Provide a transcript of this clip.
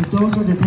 So those are the